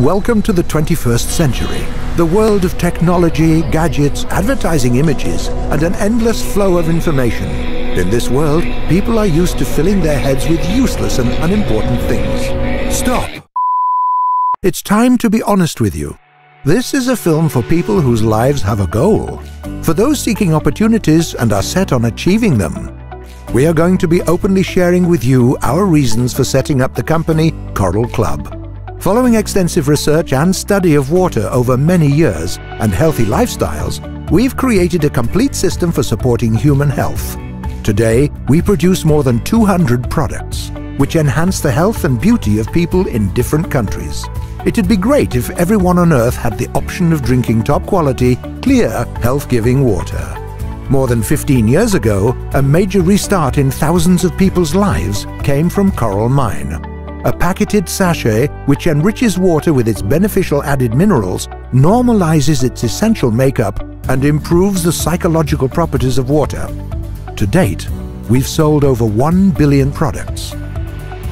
Welcome to the 21st century, the world of technology, gadgets, advertising images, and an endless flow of information. In this world, people are used to filling their heads with useless and unimportant things. Stop! It's time to be honest with you. This is a film for people whose lives have a goal, for those seeking opportunities and are set on achieving them. We are going to be openly sharing with you our reasons for setting up the company Coral Club. Following extensive research and study of water over many years and healthy lifestyles, we've created a complete system for supporting human health. Today, we produce more than 200 products, which enhance the health and beauty of people in different countries. It'd be great if everyone on Earth had the option of drinking top quality, clear, health-giving water. More than 15 years ago, a major restart in thousands of people's lives came from Coral Mine a packeted sachet which enriches water with its beneficial added minerals, normalizes its essential makeup, and improves the psychological properties of water. To date, we've sold over 1 billion products.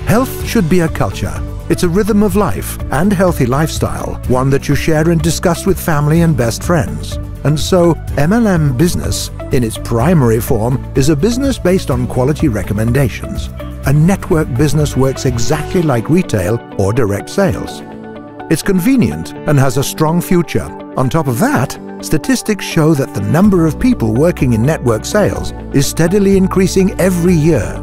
Health should be a culture. It's a rhythm of life and healthy lifestyle, one that you share and discuss with family and best friends. And so, MLM Business, in its primary form, is a business based on quality recommendations a network business works exactly like retail or direct sales. It's convenient and has a strong future. On top of that, statistics show that the number of people working in network sales is steadily increasing every year.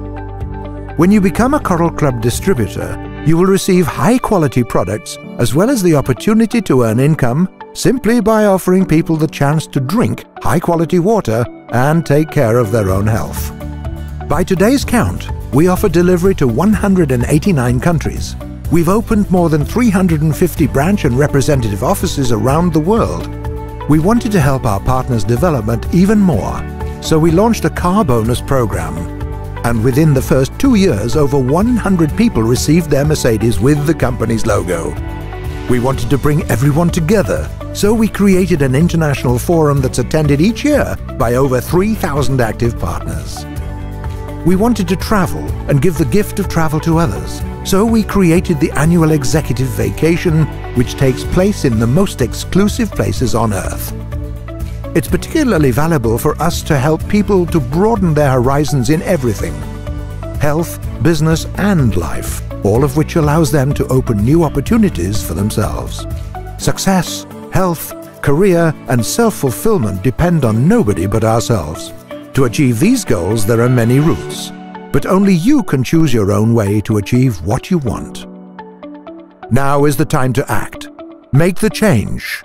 When you become a Coral Club distributor, you will receive high-quality products as well as the opportunity to earn income simply by offering people the chance to drink high-quality water and take care of their own health. By today's count, we offer delivery to 189 countries. We've opened more than 350 branch and representative offices around the world. We wanted to help our partners' development even more, so we launched a car bonus program. And within the first two years, over 100 people received their Mercedes with the company's logo. We wanted to bring everyone together, so we created an international forum that's attended each year by over 3,000 active partners. We wanted to travel and give the gift of travel to others. So we created the annual executive vacation, which takes place in the most exclusive places on Earth. It's particularly valuable for us to help people to broaden their horizons in everything. Health, business and life, all of which allows them to open new opportunities for themselves. Success, health, career and self-fulfillment depend on nobody but ourselves. To achieve these goals, there are many routes, but only you can choose your own way to achieve what you want. Now is the time to act. Make the change